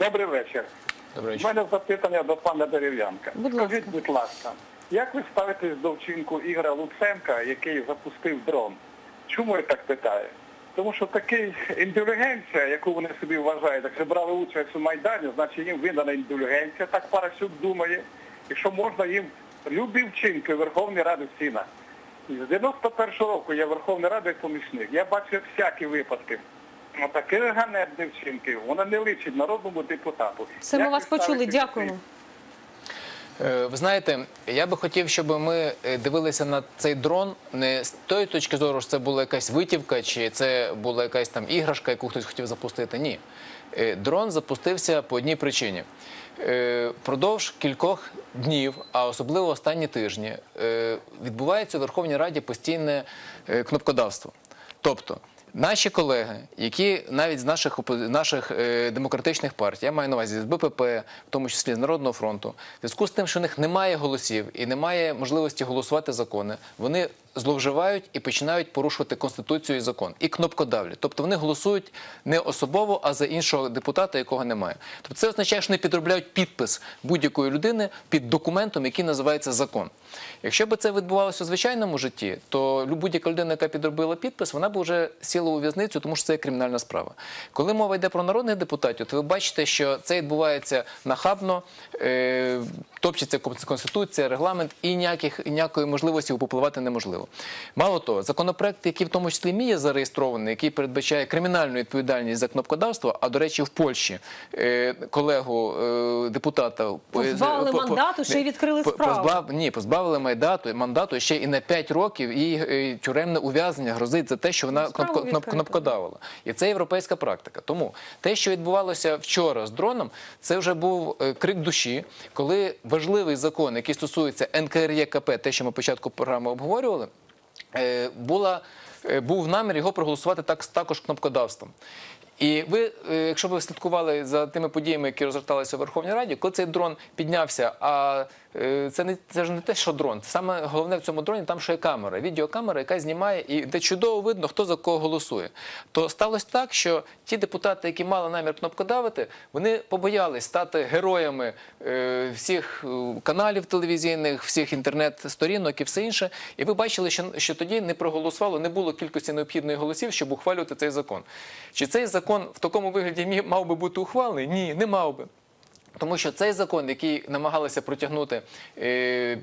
Добрий вечір. Добрий У мене запитання до пана Дерев'янка. Будь Скажіть, будь ласка, як ви ставитесь до вчинку Ігоря Луценка, який запустив дрон? Чому я так питаю? Тому що такий інтелігенція, яку вони собі вважають, якщо брали участь у Майдані, значить їм видана інтелігенція, так Парасюк думає. Якщо можна їм любі вчинки Верховної Ради Сіна. З 91-го року я Верховної Ради помічник. Я бачив всякі випадки. Ну, такі ганебні вчинки, вона не личить народному депутату. Все, ми вас почули. Дякуємо. Е, Ви знаєте, я би хотів, щоб ми е, дивилися на цей дрон не з тої точки зору, що це була якась витівка, чи це була якась там іграшка, яку хтось хотів запустити. Ні. Е, Дрон запустився по одній причині. Впродовж кількох днів, а особливо останні тижні, відбувається у Верховній Раді постійне кнопкодавство. Тобто, Наші колеги, які навіть з наших наших е, демократичних партій, я маю на увазі з БПП, в тому числі з Народного фронту, в зв'язку з тим, що у них немає голосів і немає можливості голосувати закони, вони зловживають і починають порушувати конституцію і закон і кнопкодавлять. Тобто вони голосують не особово, а за іншого депутата, якого немає. Тобто це означає, що вони підробляють підпис будь-якої людини під документом, який називається закон. Якщо б це відбувалося у звичайному житті, то будь-яка людина, яка підробила підпис, вона б вже сіла у в'язницю, тому що це є кримінальна справа. Коли мова йде про народних депутатів, то ви бачите, що це відбувається нахабно, е, топчеться конституція, регламент і ніяких ніякої можливості попливати неможливо. Мало того, законопроект, який в тому числі мій є зареєстрований, який передбачає кримінальну відповідальність за кнопкодавство, а до речі, в Польщі е, колегу е, депутата Позбавили е, по- по- мандату, ще й відкрили справу. позбав- ні, позбавили мандату, мандату ще і на 5 років, і е, тюремне ув'язнення грозить за те, що вона Кнопкодавила. І це європейська практика. Тому те, що відбувалося вчора з дроном, це вже був е, крик душі, коли важливий закон, який стосується НКРЄКП, те, що ми початку програми обговорювали, е, була, е, був намір його проголосувати так, також кнопкодавством. І ви, е, якщо ви слідкували за тими подіями, які розгорталися у Верховній Раді, коли цей дрон піднявся, а е, це не це ж не те, що дрон. Саме головне в цьому дроні там ще є камера, відеокамера, яка знімає і де чудово видно, хто за кого голосує. То сталося так, що ті депутати, які мали намір кнопкодавити, вони побоялись стати героями е, всіх каналів телевізійних, всіх інтернет-сторінок і все інше. І ви бачили, що, що тоді не проголосувало, не було кількості необхідної голосів, щоб ухвалювати цей закон. Чи цей закон в такому вигляді мав би бути ухвалений? Ні, не мав би. Тому що цей закон, який намагалися протягнути е,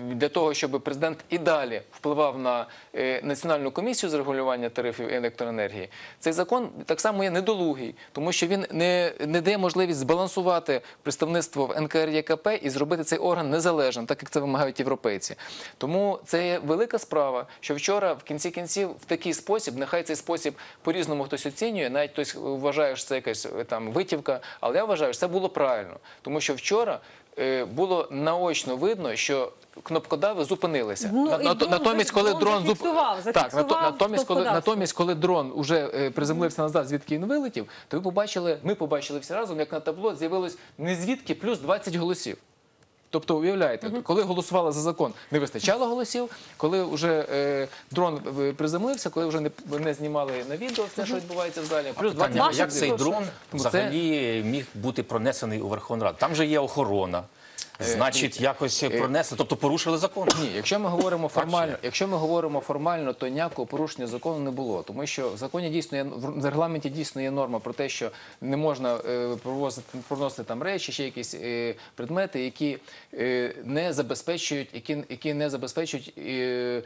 для того, щоб президент і далі впливав на е, національну комісію з регулювання тарифів електроенергії, цей закон так само є недолугий, тому що він не, не дає можливість збалансувати представництво в НКРЄКП і зробити цей орган незалежним, так як це вимагають європейці. Тому це є велика справа, що вчора в кінці кінців в такий спосіб, нехай цей спосіб по-різному хтось оцінює, навіть хтось вважає, що це якась е, там витівка, але я вважаю, що це було правильно, тому що вчора. е, Було наочно видно, що кнопкодави зупинилися. Ну, На- дрон натомість, коли дрон дрон зуп- зафіксував, так, зафіксував натомість, коли натомість, коли дрон вже е, приземлився назад, звідки він вилетів, то ви побачили, ми побачили всі разом, як на табло з'явилось не звідки плюс 20 голосів. Тобто, уявляєте, коли голосували за закон, не вистачало голосів. Коли вже е, дрон е, приземлився, коли вже не, не знімали на відео все, що відбувається в залі, плюс 20 Питання, Ваша як цей дрон взагалі міг бути пронесений у Верховну Раду? Там же є охорона. Значить, якось пронесли, тобто порушили закон. Ні, якщо ми говоримо формально, якщо ми говоримо формально, то ніякого порушення закону не було, тому що в законі дійсно є в регламенті дійсно є норма про те, що не можна е, провозити проносити там речі, ще якісь е, предмети, які е, не забезпечують, які, які не забезпечують. Е,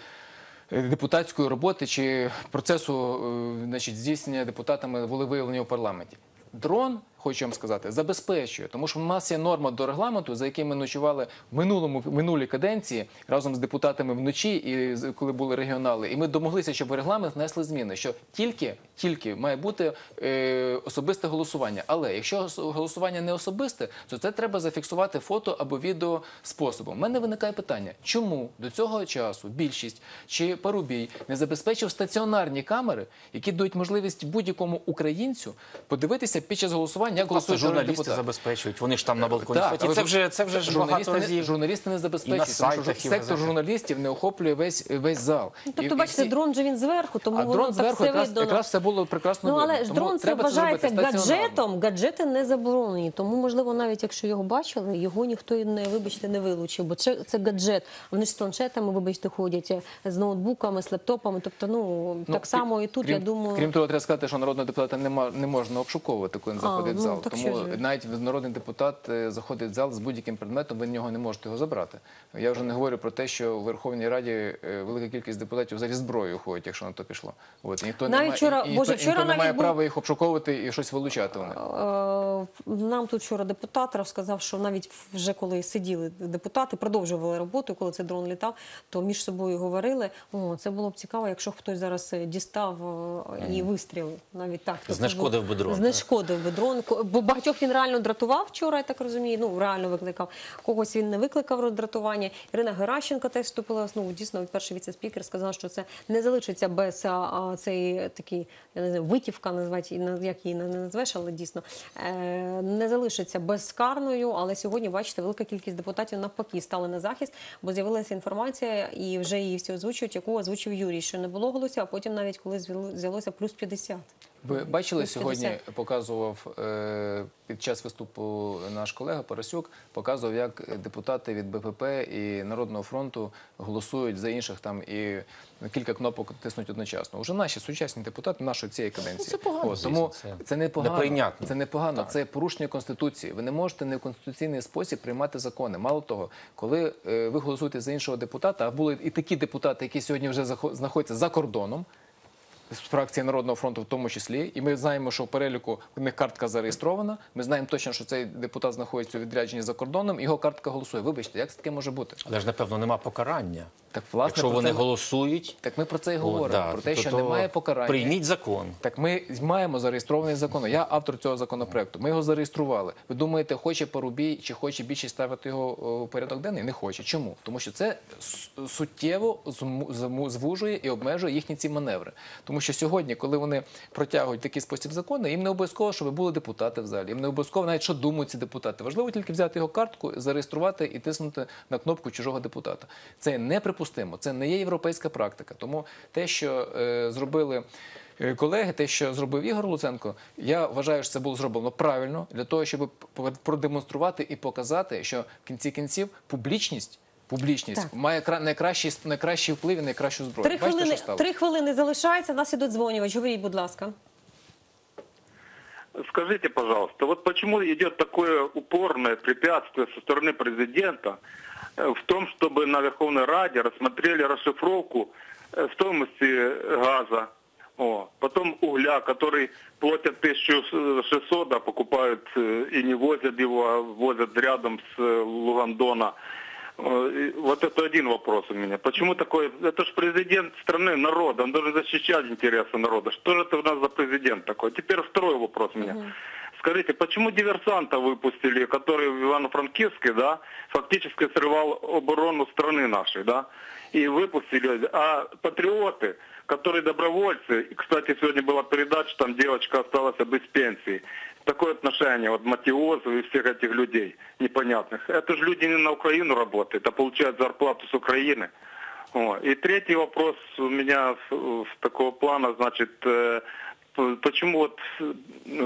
Депутатської роботи чи процесу е, значить, здійснення депутатами волевиявлення у парламенті. Дрон, хочу вам сказати, забезпечує, тому що в нас є норма до регламенту, за яким ми ночували в минулому в минулій каденції разом з депутатами вночі, і коли були регіонали, і ми домоглися, щоб в регламент внесли зміни, що тільки, тільки має бути е, особисте голосування. Але якщо голосування не особисте, то це треба зафіксувати фото або відео способом. У мене виникає питання, чому до цього часу більшість чи Парубій не забезпечив стаціонарні камери, які дають можливість будь-якому українцю подивитися під час голосування, питань, як Просто голосують журналісти депутати. забезпечують. Вони ж там на балконі Так, але І це вже це вже ж журналісти, не, журналісти не забезпечують, на тому що і сектор журналістів не охоплює весь, весь зал. Тобто, І- і бачите, всі- дрон же він зверху, тому а воно дрон зверху все якраз, видно. якраз все було прекрасно Ну, але ж Тому дрон це треба вважається гаджетом. Гаджети не заборонені. Тому, можливо, навіть якщо його бачили, його ніхто і не вибачте не вилучив. Бо це, це гаджет. Вони ж з планшетами, вибачте, ходять з ноутбуками, з лептопами. Тобто, ну, Ну, так само і тут, я думаю. Крім того, треба сказати, що народного депутата нема, не можна обшуковувати, коли він заходить в ну, Тому що навіть народний депутат е, заходить в зал з будь-яким предметом, ви нього не можете його забрати. Я вже не говорю про те, що в Верховній Раді е, велика кількість депутатів взагалі зброєю ходять, якщо на то пішло. От, ніхто Навіть не має, вчора- і, і, Боже, ніхто, вчора ніхто не має був- права їх обшуковувати і щось вилучати них. Е, Нам тут вчора депутат розказав, що навіть вже коли сиділи депутати, продовжували роботу, коли цей дрон літав, то між собою говорили. О, це було б цікаво, якщо хтось зараз дістав і вистрілив. Навіть так Знешкодив би дрон, Знешкодив би дрон. Бо багатьох він реально дратував вчора, я так розумію. Ну реально викликав. Когось він не викликав роздратування. Ірина Геращенко теж вступила. Ну дійсно, перший віце-спікер сказав, що це не залишиться без а, цей такий, я не знаю, витівка назвати, на- як її не назвеш, але дійсно е, не залишиться безкарною. Але сьогодні, бачите, велика кількість депутатів навпаки стали на захист, бо з'явилася інформація, і вже її всі озвучують, яку озвучив Юрій, що не було голосів, а потім навіть коли взялося плюс 50. Ви бачили сьогодні, показував е, під час виступу наш колега Парасюк, показував, як депутати від БПП і Народного фронту голосують за інших там і кілька кнопок тиснуть одночасно. Уже наші сучасні депутати нашої цієї каденції. Ну, це погано, тому це не погано. Це не погано, це порушення конституції. Ви не можете не в конституційний спосіб приймати закони. Мало того, коли е, ви голосуєте за іншого депутата, а були і такі депутати, які сьогодні вже захо- знаходяться за кордоном з фракції Народного фронту в тому числі, і ми знаємо, що в переліку в них картка зареєстрована. Ми знаємо точно, що цей депутат знаходиться у відрядженні за кордоном, його картка голосує. Вибачте, як це таке може бути? Але ж напевно нема покарання. Так власне Якщо вони це... голосують, так ми про це і о, говоримо. да, про те, то- що то немає покарання. Прийміть закон. Так ми маємо зареєстрований закон. Я автор цього законопроекту. Ми його зареєстрували. Ви думаєте, хоче Порубій чи хоче більшість ставити його у порядок денний? Не хоче. Чому? Тому що це суттєво звужує і обмежує їхні ці маневри. Тому що сьогодні, коли вони протягують такий спосіб закону, їм не обов'язково, щоб були депутати в залі. Їм не обов'язково навіть що думають ці депутати. Важливо тільки взяти його картку, зареєструвати і тиснути на кнопку чужого депутата. Це неприпустимо. Це не є європейська практика. Тому те, що е, зробили. Е, Колеги, те, що зробив Ігор Луценко, я вважаю, що це було зроблено правильно для того, щоб продемонструвати і показати, що в кінці кінців публічність Публічність Так. має кра- найкращий, найкращий вплив і найкращу зброю. Три Бачите, хвилини, що сталося? три хвилини залишається. Нас іде дзвонювач. Говоріть, будь ласка. Скажите, пожалуйста, вот почему идет такое упорное препятствие со стороны президента э, в том, чтобы на Верховной Раде рассмотрели расшифровку э, стоимости газа, о, потом угля, который платят 1600, а покупают э, и не возят его, а возят рядом с э, Лугандона. Э, и Вот это один вопрос у меня. Почему такое? Это же президент страны, народа, он должен защищать интересы народа. Что же это у нас за президент такой? Теперь второй вопрос у меня. Скажите, почему диверсанта выпустили, который в Ивано-Франкивске, да, фактически срывал оборону страны нашей, да, и выпустили, а патриоты, которые добровольцы, и, кстати, сегодня была передача, там девочка осталась без пенсии, такое отношение вот мафиозов и всех этих людей непонятных. Это же люди не на Украину работают, а получают зарплату с Украины. О, И третий вопрос у меня в- в такого плана, значит, э, п- почему вот э,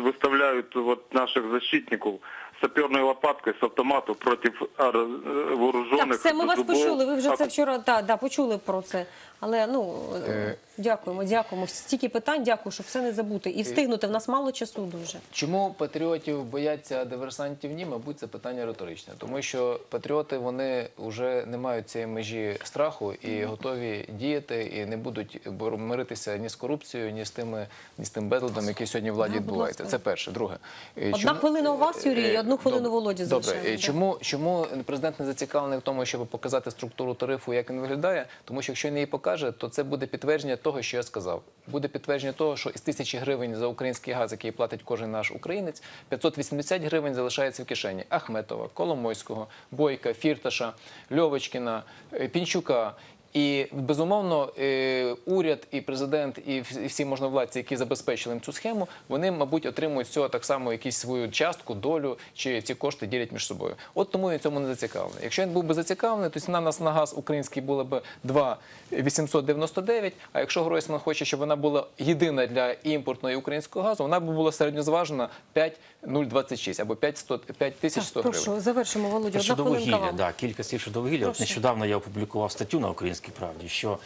выставляют вот наших защитников саперной лопаткой с автоматом против ар- э, вооруженных Так, все, ми вас зубов? почули. Ви вже А це вчора да, да, почули про це. Але ну Е. дякуємо, дякуємо. Стільки питань, дякую, щоб все не забути. І встигнути. В нас мало часу дуже. Чому патріотів бояться диверсантів? Ні, мабуть, це питання риторичне, тому що патріоти вони вже не мають цієї межі страху і готові діяти, і не будуть миритися ні з корупцією, ні з тими, ні з тим безладом, який сьогодні владі Да, відбувається. Це перше. Друге, Е, Одна хвилина у вас, Юрій, і Е, одну хвилину добре. Володі Добре, Е, чому чому президент не зацікавлений в тому, щоб показати структуру тарифу, як він виглядає? Тому що якщо він її покаже, то це буде підтвердження того, що я сказав. Буде підтвердження того, що із тисячі гривень за український газ, який платить кожен наш українець, 580 гривень залишається в кишені Ахметова, Коломойського, Бойка, Фірташа, Льовочкіна, е, Пінчука. І безумовно, е, уряд і президент, і вс- і всі можновладці, які забезпечили їм цю схему, вони, мабуть, отримують з цього так само якусь свою частку, долю, чи ці кошти ділять між собою. От тому я цьому не зацікавлений. Якщо він був би зацікавлений, то ціна нас на газ український була б 2,899, А якщо Гройсман хоче, щоб вона була єдина для імпортної українського газу, вона б була середньозважена 5,026 або 5100 5100 гривень. Прошу, завершимо, Володя. Одна Щодо хвилинка вугілля, вам. да, кілька слів щодо вугілля. От нещодавно я опублікував статтю на Українській правді, що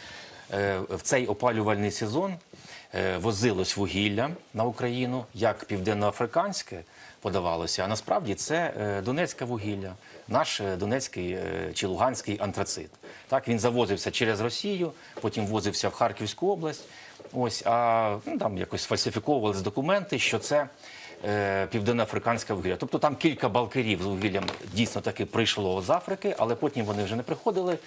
е, в цей опалювальний сезон е, возилось вугілля на Україну, як південноафриканське подавалося, а насправді це е, донецьке вугілля, наш донецький чи луганський антрацит. Так він завозився через Росію, потім возився в Харківську область. Ось а ну, там якось фальсифіковувалися документи, що це південноафриканське вугілля. Тобто там кілька балкерів з вугіллям дійсно таки прийшло з Африки, але потім вони вже не приходили.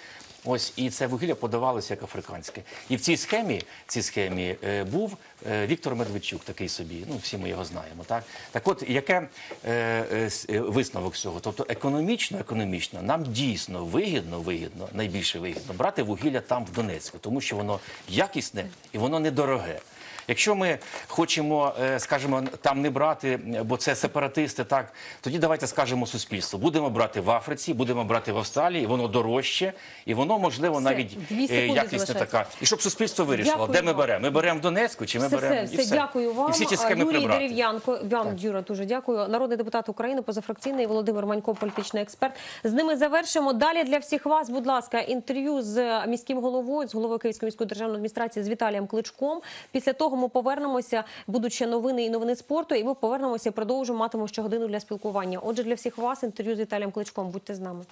Ось і це вугілля подавалося як африканське. І в цій схемі, цій схемі е, був е, Віктор Медведчук, такий собі. Ну всі ми його знаємо. Так так, от яке е, е, е, висновок цього? Тобто, економічно, економічно, нам дійсно вигідно, вигідно, найбільше вигідно брати вугілля там в Донецьку, тому що воно якісне і воно недороге. Якщо ми хочемо, е, скажімо, там не брати, бо це сепаратисти, так тоді давайте скажемо суспільству. Будемо брати в Африці, будемо брати в Австралії, воно дорожче, і воно можливо навіть е, якісне залишається. така. І щоб суспільство вирішило, Дякую де ми беремо? Ми беремо в Донецьку чи ми Все, беремо все, і все, дякую вам. І всі ці схеми Юрій. Дерев'янко, вам, Дюра, дуже дякую. Народний депутат України, позафракційний Володимир Манько, політичний експерт. З ними завершимо. Далі для всіх вас, будь ласка, інтерв'ю з міським головою, з головою Київської міської державної адміністрації з Віталієм Кличком. Після того ми повернемося, будуть ще новини і новини спорту, і ми повернемося і продовжимо матимемо щогодину для спілкування. Отже, для всіх вас інтерв'ю з Віталієм Кличком. Будьте з нами.